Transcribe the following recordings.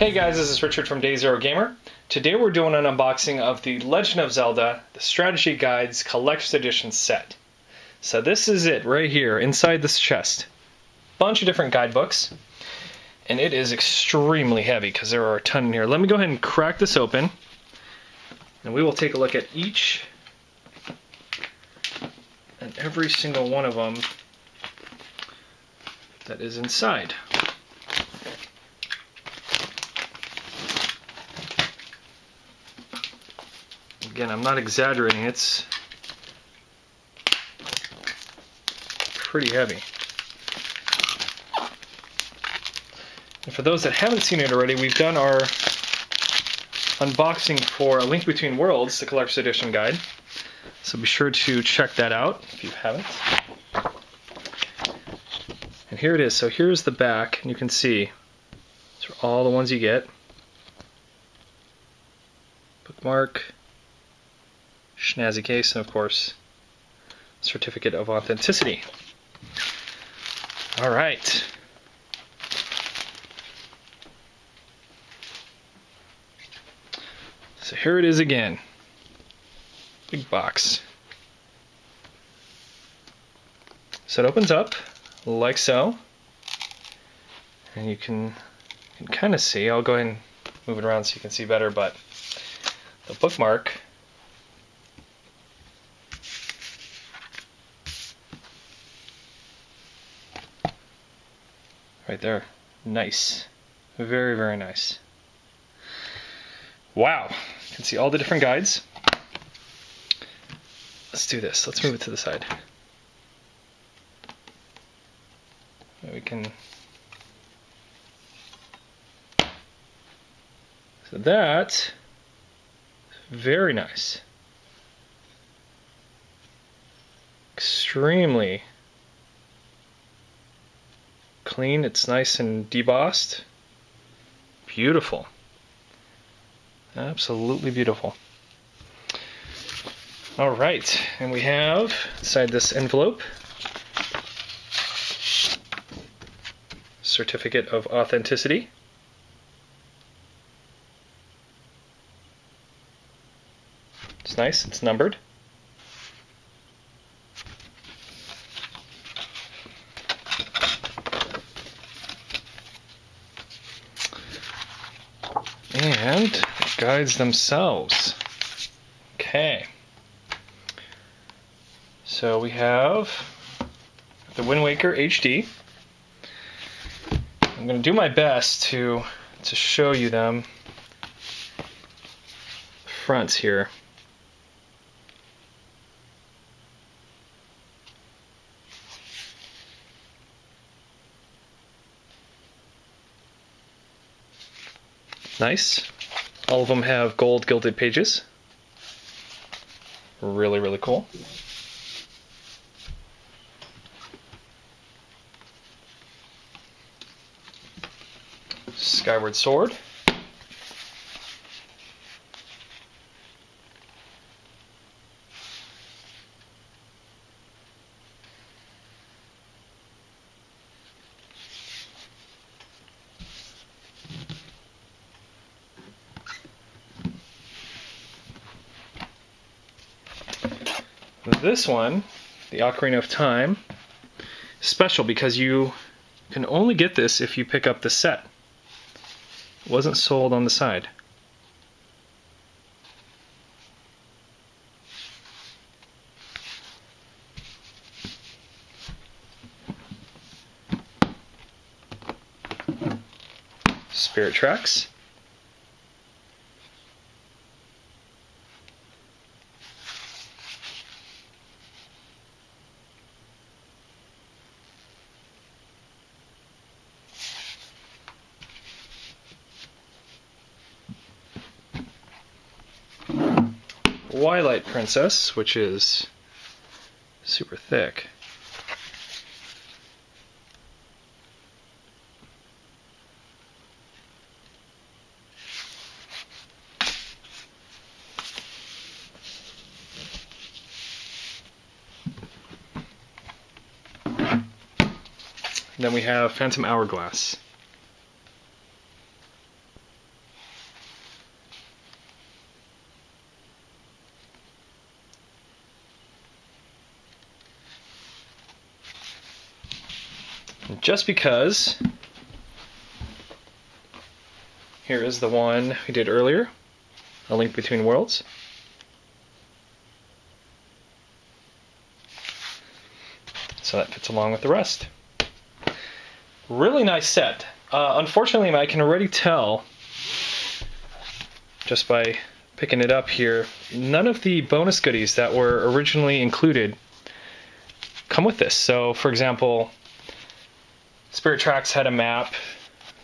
Hey guys, this is Richard from Day Zero Gamer. Today we're doing an unboxing of the Legend of Zelda The Strategy Guides Collector's Edition set. So this is it right here inside this chest. Bunch of different guidebooks. And it is extremely heavy because there are a ton in here. Let me go ahead and crack this open. And we will take a look at each and every single one of them that is inside. Again, I'm not exaggerating, it's pretty heavy. And for those that haven't seen it already, we've done our unboxing for A Link Between Worlds, the Collector's Edition guide. So be sure to check that out if you haven't. And here it is. So here's the back, and you can see these are all the ones you get. Bookmark, snazzy case, and of course, certificate of authenticity. All right. So here it is again. Big box. So it opens up like so. And you can, can kind of see, I'll go ahead and move it around so you can see better, but the bookmark right there. Nice. Very, very nice. Wow. You can see all the different guides. Let's do this. Let's move it to the side. We can. So that very nice. Extremely clean. It's nice and debossed. Beautiful. Absolutely beautiful. All right, and we have inside this envelope certificate of authenticity. It's nice, it's numbered. And guides themselves. Okay. So we have the Wind Waker HD. I'm going to do my best to to show you them fronts here. Nice. All of them have gold gilded pages. Really, really cool. Skyward Sword. This one, the Ocarina of Time, special because you can only get this if you pick up the set wasn't sold on the side. Spirit Tracks. Twilight Princess, which is super thick. then we have Phantom Hourglass. Just because here is the one we did earlier, A Link Between Worlds. So that fits along with the rest. Really nice set. Uh, unfortunately, I can already tell just by picking it up here, none of the bonus goodies that were originally included come with this. So, for example, Spirit Tracks had a map.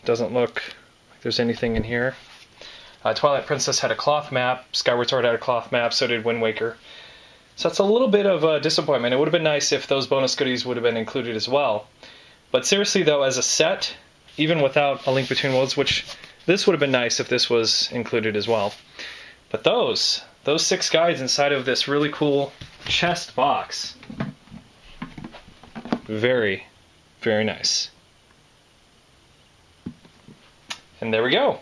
Doesn't look like there's anything in here. Uh, Twilight Princess had a cloth map. Skyward Sword had a cloth map. So did Wind Waker. So that's a little bit of a disappointment. It would have been nice if those bonus goodies would have been included as well. But seriously, though, as a set, even without A Link Between Worlds, which this would have been nice if this was included as well. But those, those six guides inside of this really cool chest box, very, very nice. And there we go.